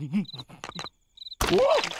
Whoa!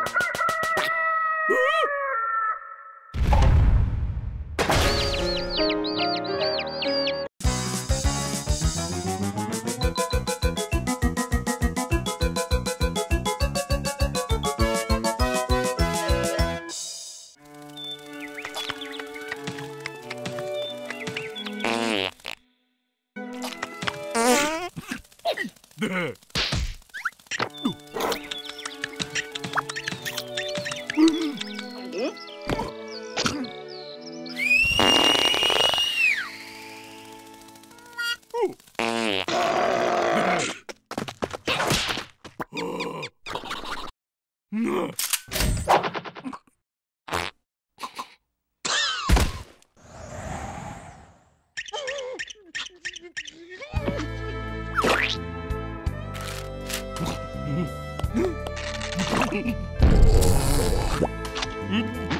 Ha ha! Mm-hmm.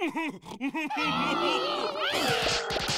Ha ha ha ha ha!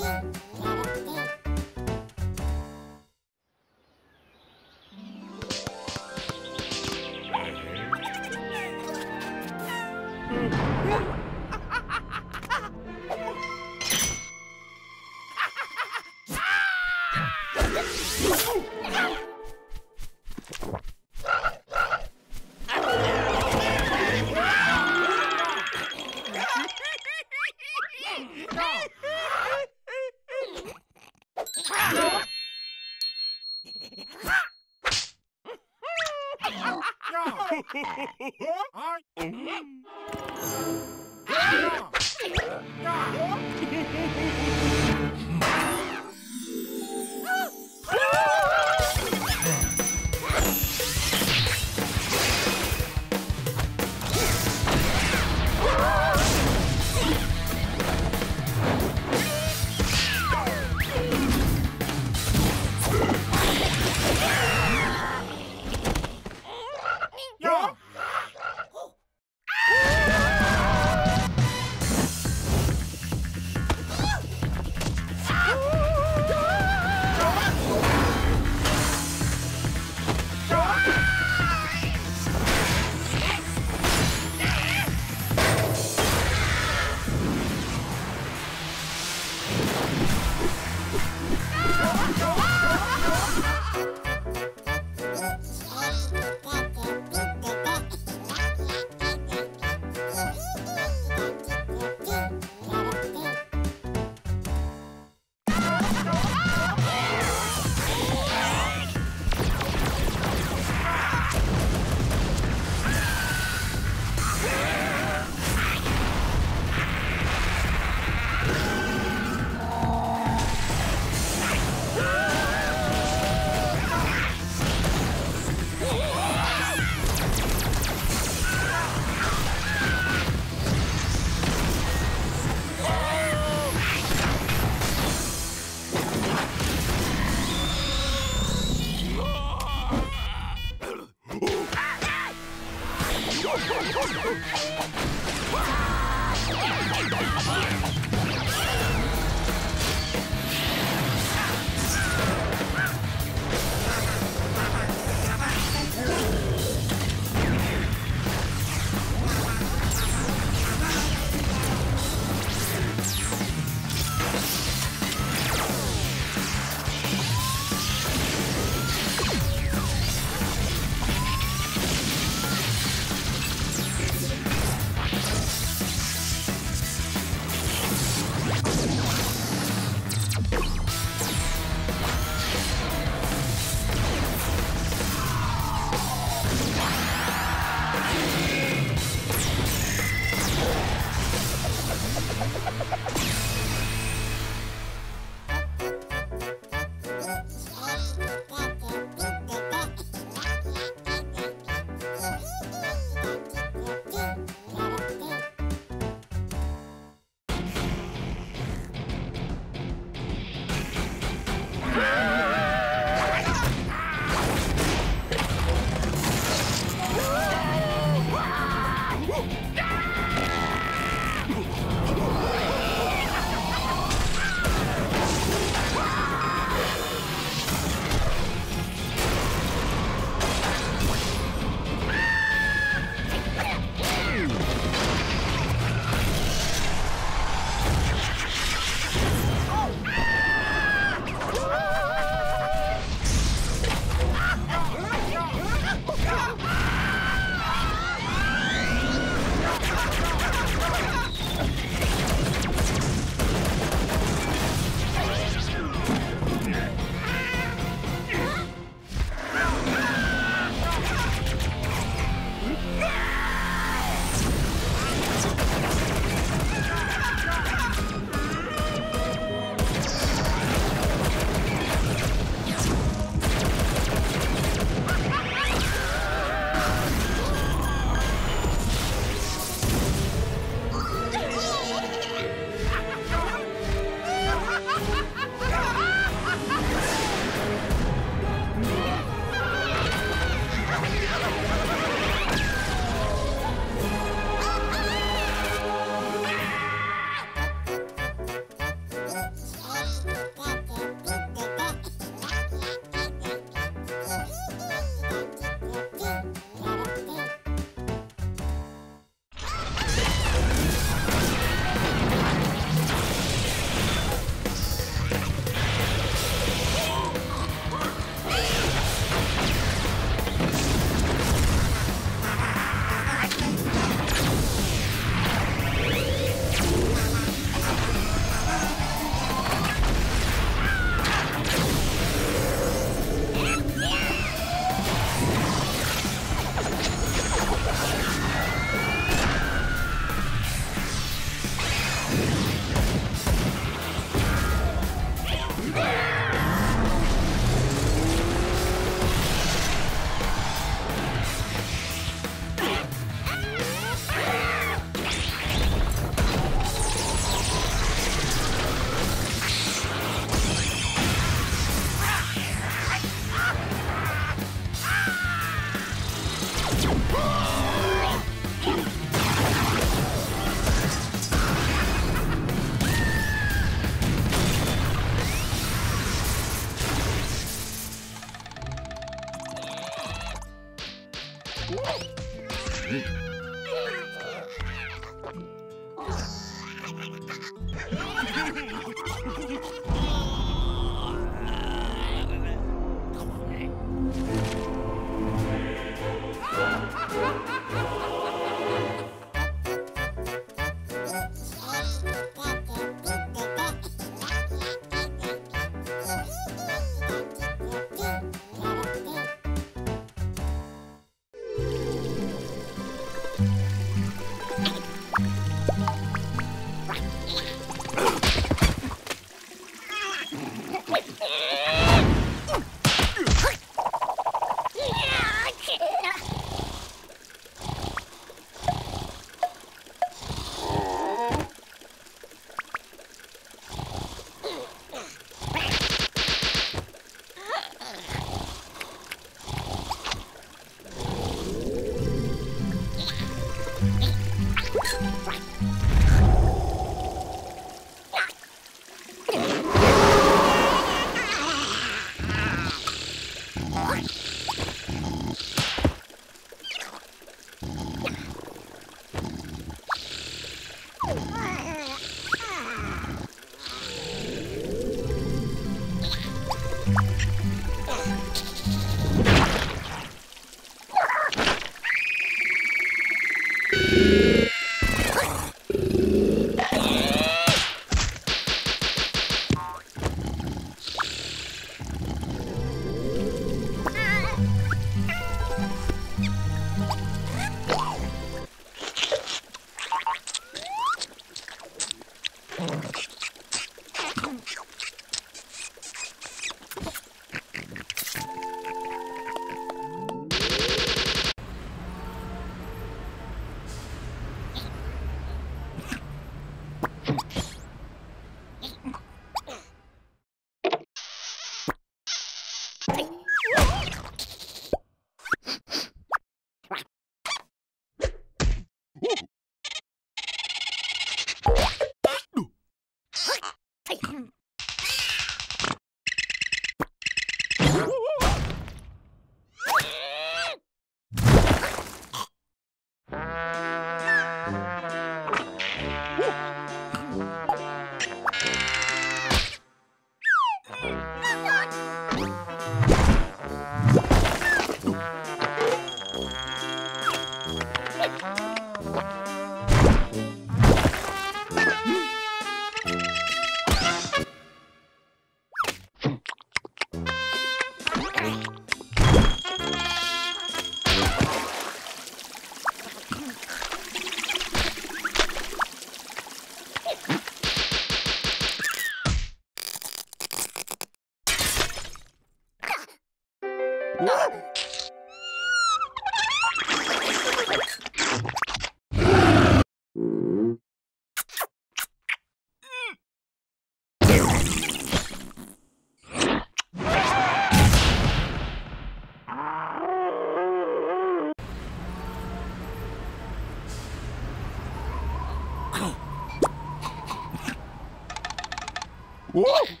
Whoa!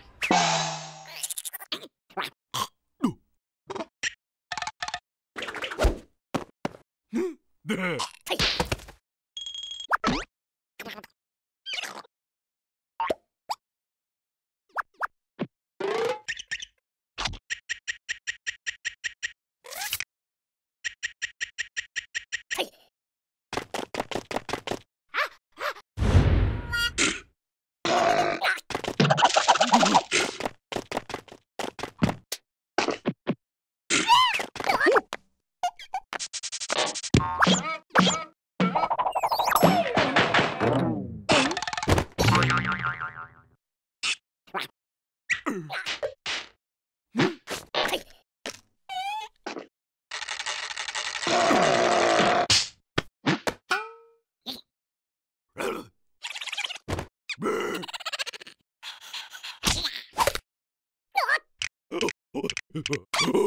で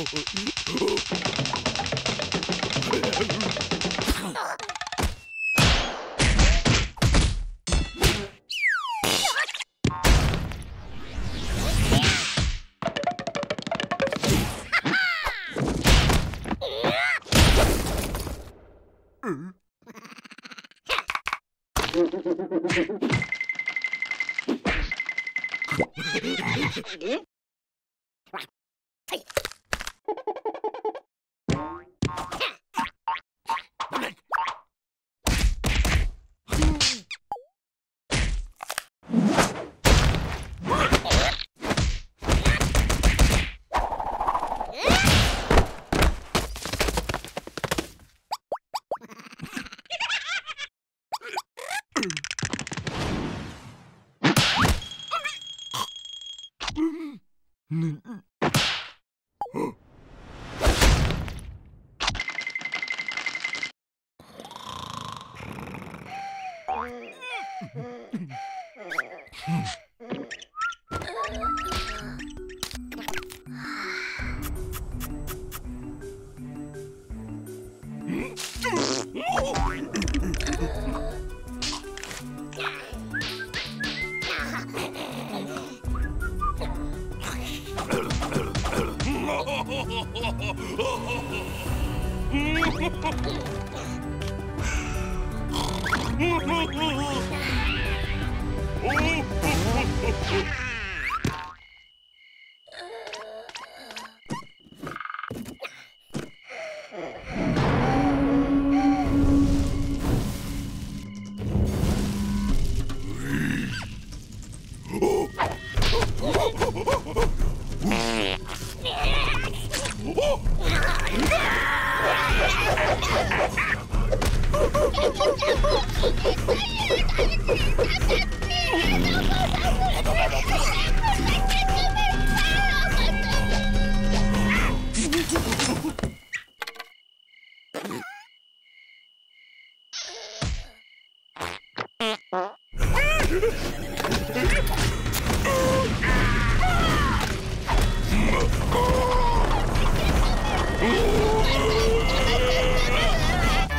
oh, oh, oh, oh, oh. Oh!